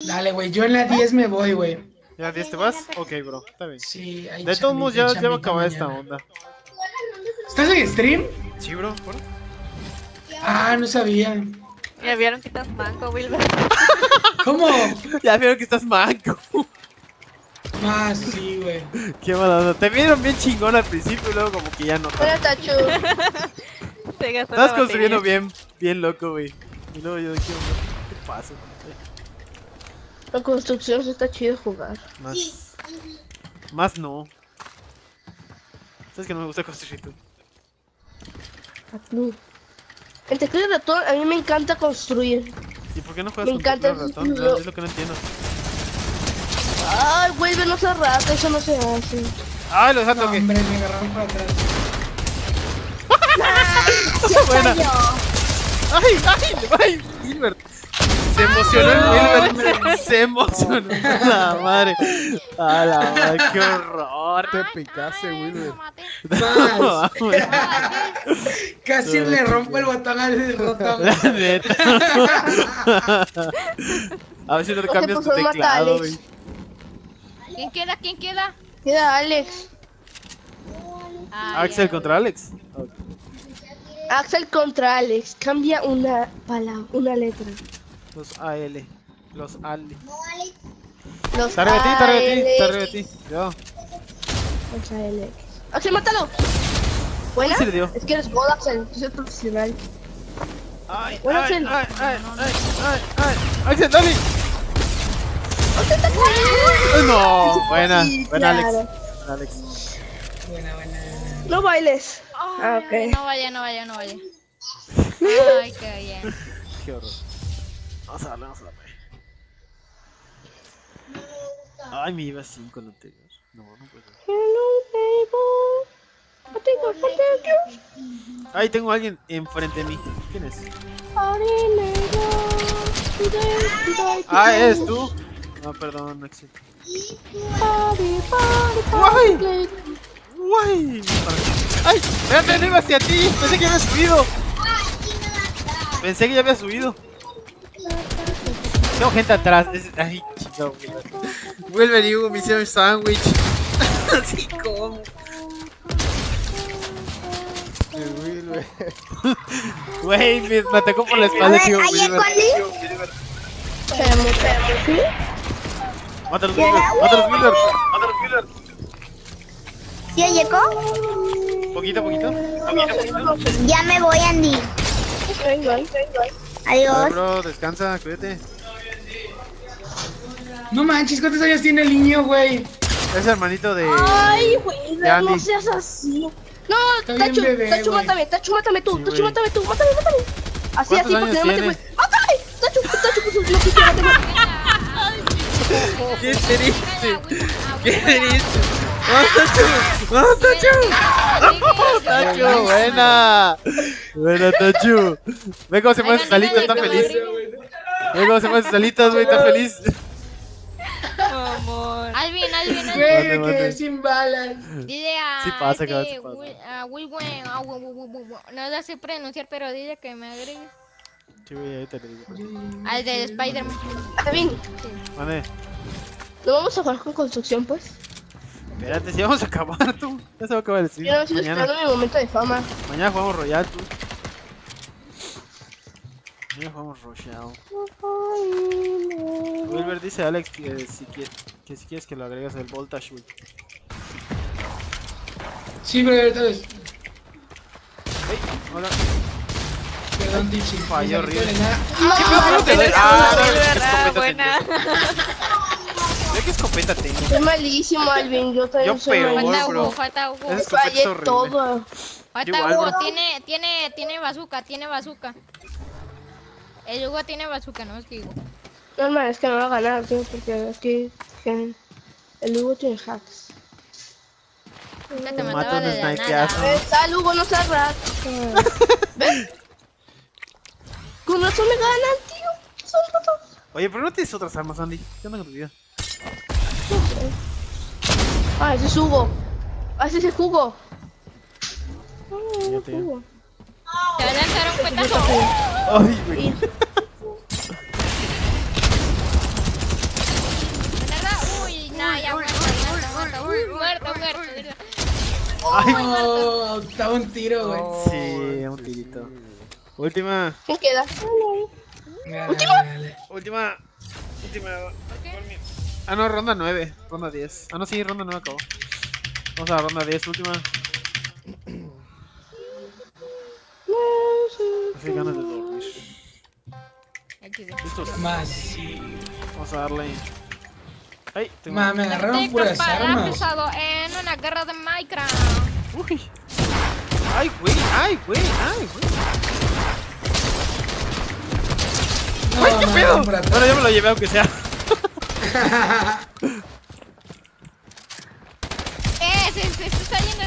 Dale, güey, yo en la 10 me voy, güey. ¿Ya 10 te vas? Ok, bro, está bien. Sí, hay De todos modos, ya, ya va a acabar esta onda. ¿Estás en stream? Sí, bro, ¿por? Ah, no sabía. Ya vieron que estás manco, Wilber. ¿Cómo? Ya vieron que estás manco. Más, sí, güey. Qué mala onda. Te vieron bien chingón al principio y luego como que ya no. Hola, Tachu. Estás construyendo bien, bien loco, güey. Y luego yo dije, ¿qué pasa? La construcción sí está chido jugar. Más. Más no. Sabes que no me gusta construir tú. No. En teclado de ratón a mí me encanta construir. ¿Y por qué no juegas Me con encanta teclado el- ratón? lo- Es lo que no entiendo. Ay, güey, no se rata, eso no se hace. ¡Ay, lo No, dejaste que! hombre, me agarraron para atrás. buena! ¡Ay, ay! ¡Ay! Gilbert. Se emocionó el Gilbert. Se emocionó. La madre. A la madre, qué horror. Te picaste, Wilber. Más. Casi le rompo el botón al ratón. La neta. A ver si no te cambias tu el mata, teclado, güey. ¿Quién queda? ¿Quién queda? Queda Alex. Ah, Axel contra Alex. Axel contra Alex. Cambia una palabra, una letra. Los AL. Los AL. Los Está arriba de ti, está arriba de ti, está arriba de ti. Cuidado. Los ALX. Axel, mátalo. ¿Buena? Sí le dio. Es que eres god, Axel. Tú eres profesional. Ay, Bueno, ay, Axel. ay, ay, ay, ay, ay. Axel, dale. Ay, No, buena, buena Alex. Buena Alex. Buena, buena. No bailes. Ah, Ay, ok. No vaya, no vaya, no vaya. Ay, qué bien. Qué horror. Vamos a darle, vamos a darle. Ay, me iba 5 el anterior. No, no puedo. Hello, you. Ahí tengo a alguien enfrente de mí. ¿Quién es? Ah. ¿eres tú? No, perdón. Howdy, howdy, Guay. ¡Guay! ¡Ay! ¡Espérate, no iba hacia ti! Pensé que había subido. Pensé que ya había subido. Tengo gente atrás. Ay, chido, Vuelve y Hugo me hicieron sándwich. Así como. Güey, me, me atacó por la espalda, tío. Wilber. Espérame, espérame, ¿sí? Mátalos, Wilber. Mátalos, Wilber. Mátalos, Wilber. ¿Sí oye, Co? Poquito, poquito. Poquito, poquito. Ya me voy, Andy. Venga, venga. Ay, Adiós. bro, descansa, cuídate. No manches, ¿cuántos años tiene el niño, güey? Es hermanito de. Ay, güey, no seas así. No, Está Tachu, bebé, Tachu, güey. mátame, Tachu, mátame tú, Sí, Tachu, güey. mátame tú, mátame, mátame. Así, ¿Cuántos así, porque no mate, güey. ¡Mátame! Tachu, Tachu, pues, no quisiera tener. ¿Qué triste? ¿Qué triste? ¡Vamos, Tacho! ¡Vamos, Tacho! ¡Tacho! ¡Buena! ¡Buena, Tacho! Ve cómo se mueve sus alitas, está feliz. Ve cómo se mueve sus alitas, güey, está feliz. Alvin, Alvin, Alvin. Güey, me quedé sin balas. Dile a. Sí pasa, este, cabrón, sí pasa. Will- a Will Buen- a Will- Will- Will- Will- No la sé pronunciar, pero dile que me agregue. Sí, güey, ahorita le digo. Al de Spider-Man. Alvin, ¿no vamos a jugar con construcción, pues? espérate, si vamos a acabar, tú. Ya se va a acabar el stream. no estoy Mañana, esperando mi momento de fama. mañana jugamos Royal, tú. Mañana jugamos Royal. Wilber dice Alex que si, quie- que si quieres que lo agregues el Voltage, güey. Sí, pero ahorita ves. Ey, hola. Perdón, Tichi. Falló se horrible. refiere nada. ¿Cómo te? Ah, ¿qué ah, buena. ¿De qué escopeta tengo? Soy malísimo, Alvin, yo también Yo soy peor. Falta. Hugo, falta Hugo. Es- es Fallé todo. Falta Hugo. Tiene, tiene, tiene bazooka, tiene bazooka. El Hugo tiene bazooka, no es digo. No, hermano, es que no va a ganar, tío, porque aquí que el Hugo tiene hacks. Nunca te mataba de la snipeazo. nada. Eh, Sal, Hugo, no seas rat. ¿Ves? Con razón me ganan, tío. Son ratos. Oye, pero no tienes otras armas, Andy. ¿Qué onda con tu vida? Ah, ese es Hugo. Ah, ese es el jugo. Ah, Hugo. Te va a lanzar un petazo. Ay, güey. Ay, No, octavo un tiro, güey. sí, un tirito. Última, ¿Quién queda? Dale, dale. última, última. Ah, no, ronda 9, ronda 10. Ah, no, sí, ronda 9 acabó. Vamos a la ronda 10, última. Así ganas de dormir. XD. Listos, Más. vamos a darle. Ay, tengo. Ma, me agarraron puras armas. pesado en una guerra de Minecraft. Uy. Ay, güey, ay, güey, ay, güey. No, ¡Ay, qué ma, pedo! Bueno, yo me lo llevé aunque sea. Eh, se, se, se está yendo.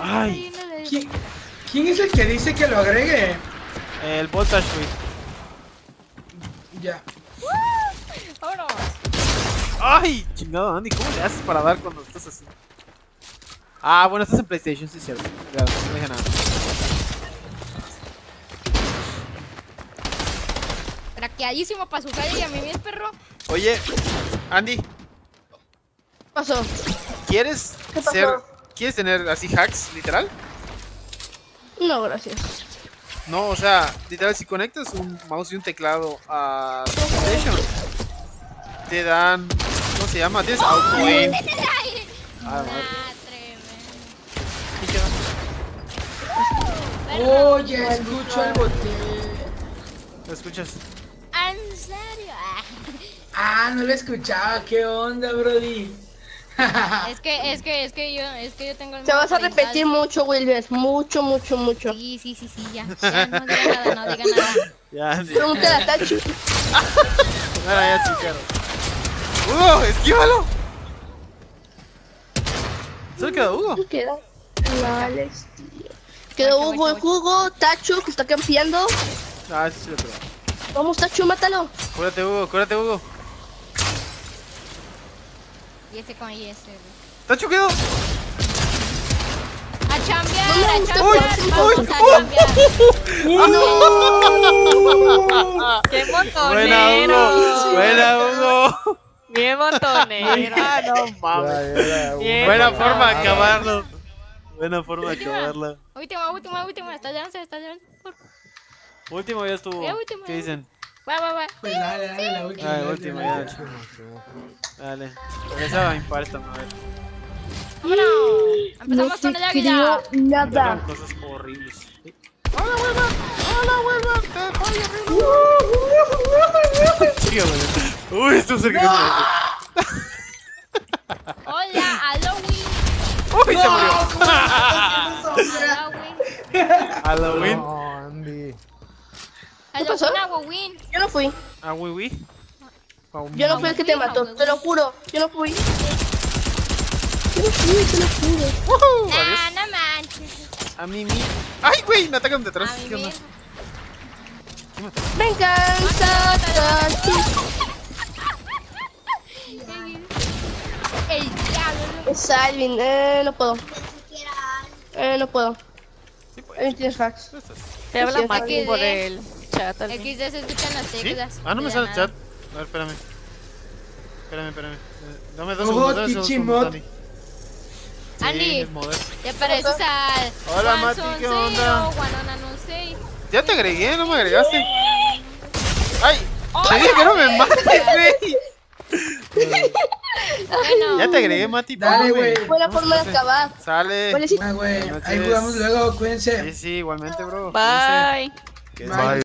Ay. ¿Quién, quién es el que dice que lo agregue? El voltage, güey. Ya. Ay, chingado, Andy, ¿cómo le haces para dar cuando estás así? Ah, bueno, estás en PlayStation, sí, cierto. Ya, no dije nada. Craqueadísimo para su calle y a mí mi perro. Oye, Andy, ¿Qué pasó? ¿quieres ¿Qué pasó? ser. ¿Quieres tener así hacks, literal? No, gracias. No, o sea, literal, si conectas un mouse y un teclado a PlayStation, te dan. ¿Cómo se llama? Tienes outgoing. Ah. Oye, escucho el bote. ¿Lo escuchas? ¿En serio? Ah. No lo escuchaba. ¿Qué onda, Brody? Es que, es que, es que yo, es que yo tengo el Te vas a repetir mucho, Wilber. Mucho, mucho, mucho. Sí, sí, sí, sí, ya. Ya, no diga nada, no diga nada. Ya, Andy. Pregúntale a Tachi. Ahora ya sí, claro. ¡Hugo! ¡Esquívalo! Solo queda Hugo. ¿Qué queda? Alex, tío. Quedó Hugo el jugo, Tacho, que está campeando. Ah, sí, sí lo creo. Vamos, Tacho, mátalo. Cúrate, Hugo, cúrate, Hugo. Y ese con y ese. güey. ¡Tacho quedó! A chambear, a uy, chambear, uy, vamos uy, a chambear. ¡Qué ¡Buena, montonero! Hugo! ¡Buena, Hugo! Bien montonero. ¡Ah, no mames! Buena forma de acabarlo. Buena forma de acabarla. Última, última, última. Está llegando, está llegando. Último ya estuvo. ¿Qué dicen? Va, va, va. Pues dale, dale, la última. La última, ya. Dale. Esa va a impar esta madre. Vámonos. Empezamos con el águila. Nada. cosas horribles. Chica, güey. Uy, esto es el que Hola, Halloween. Uy, se murió. Halloween. Halloween. No, Andy. pasó? Halloween. Yo no fui. Ah, oui, oui. Yo no fui el que te mató. Te lo juro. Yo no fui. Yo no fui, te lo juro. Nah, no manches. A mí, mi. ¡Ay, güey! Me atacan detrás. A ¿Qué onda? mismo. Venganza, El diablo. Es Alvin. Eh, no puedo. Eh, no puedo. Sí, pues. Tienes. Te habla Sí, Mati XD. por el chat. al fin. XD se escuchan las ¿Sí? teclas. Ah, no me sale el chat. A ver, espérame. Espérame, espérame. Eh, Dame dos segundos. Dame dos segundos. Sí, moder. Te pareces al. Hola, Mati, ¿qué onda? Ya te agregué, no me agregaste. ¡Ay! Te dije que no me mates, güey. Bueno, Ya te agregué, Mati. Dale, güey. Buena forma de acabar. Sale. Ah, güey. Buenas Ahí jugamos luego, cuídense. Sí, sí, igualmente, bro. Bye. Bye.